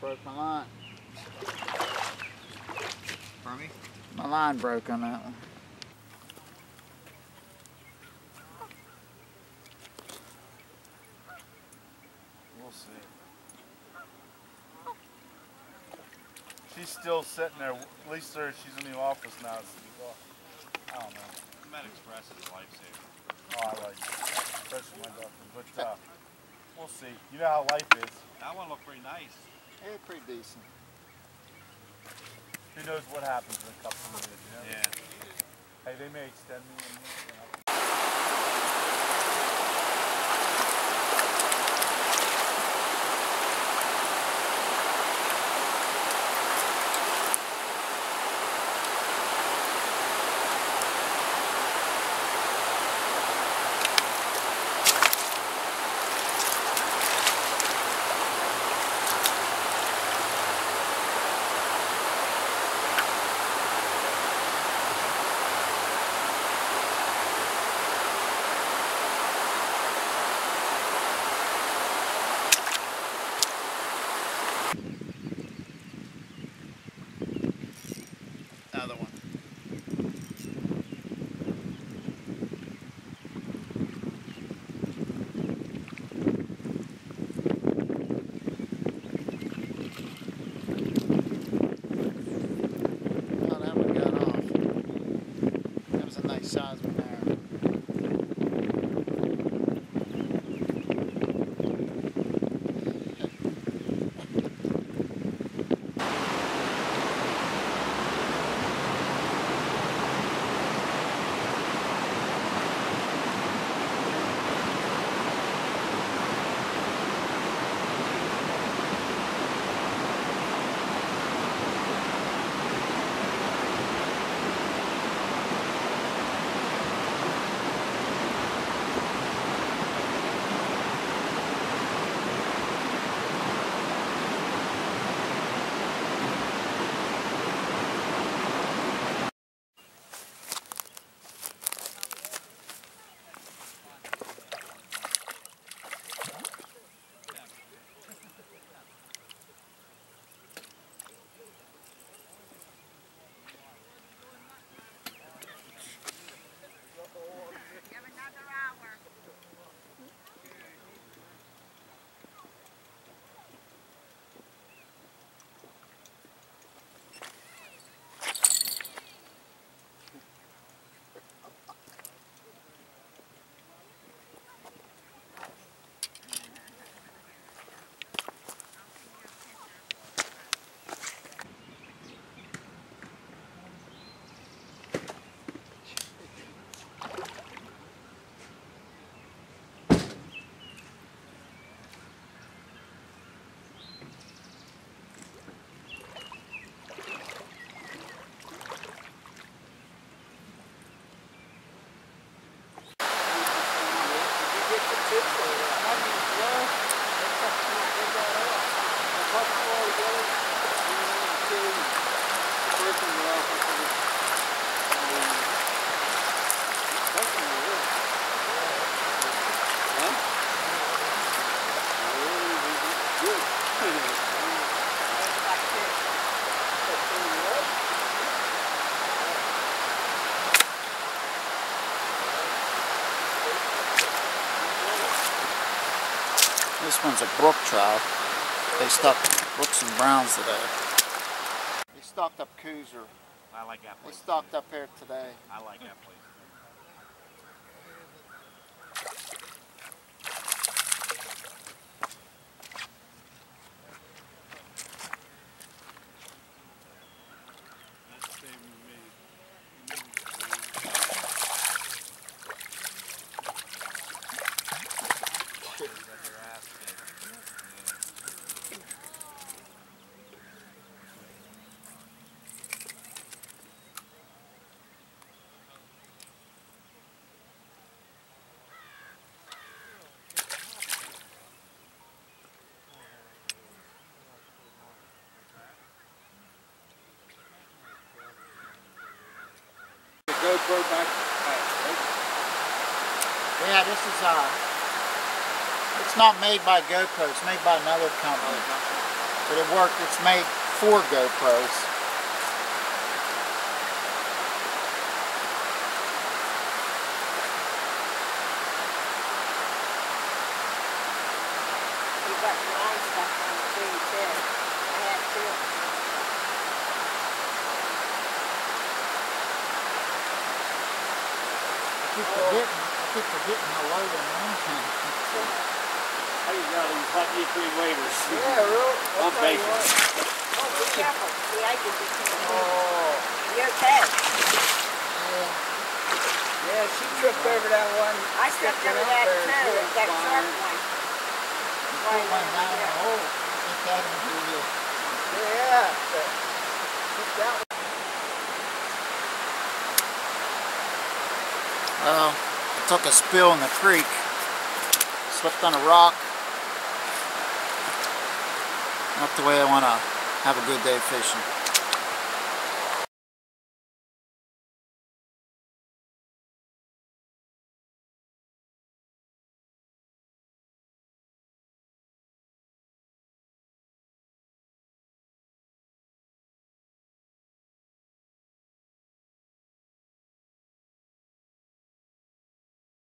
broke my line. Pardon me? My line broke on that one. We'll see. She's still sitting there. At least there, she's in the office now. It's, well, I don't know. Med Express is a lifesaver. Oh, I like it. Especially my doctor. But uh, we'll see. You know how life is. That one looked pretty nice. Yeah, pretty decent. Who knows what happens in a couple of minutes, you know? Yeah. Hey, they may extend me. This one's a brook trout. They stuck brooks and browns today. They stocked up Cooser. I like that They place. stocked up here today. I like that place. The GoPro back. Yeah, this is uh, it's not made by GoPro. It's made by another company. But it worked. It's made for GoPros. You got your line stuck on the tree too. I have too. Keep forgetting. I keep forgetting how low the ones How you got these hot E3 waivers? Yeah, real. I'm patient. Oh, be careful. See, I did this thing. Oh, You're okay. Yeah, Yeah, she tripped over that one. I stepped over that too, that sharp one. Right Went over down the hole. It got him through Yeah. Took that I took a spill in the creek, slipped on a rock. Not the way I want to have a good day fishing.